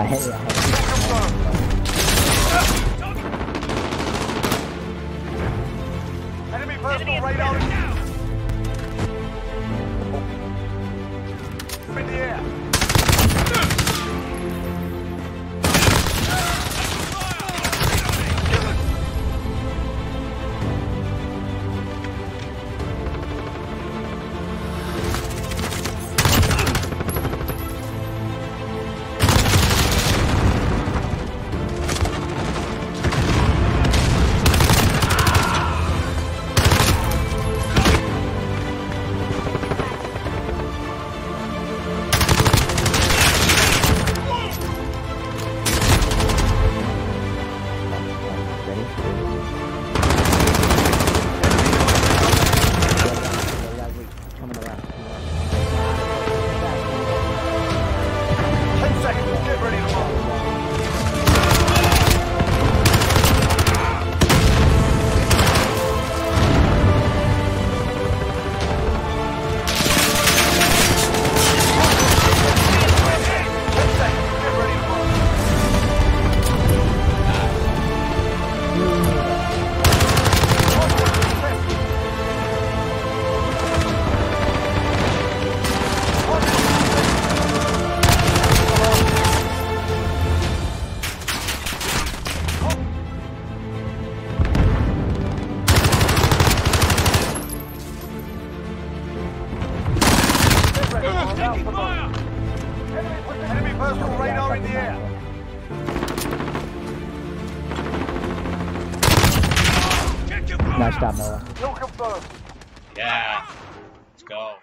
I hit you. I hit Enemy personal in in the air. Coming around. Nice job, Noah. Yeah. Let's go.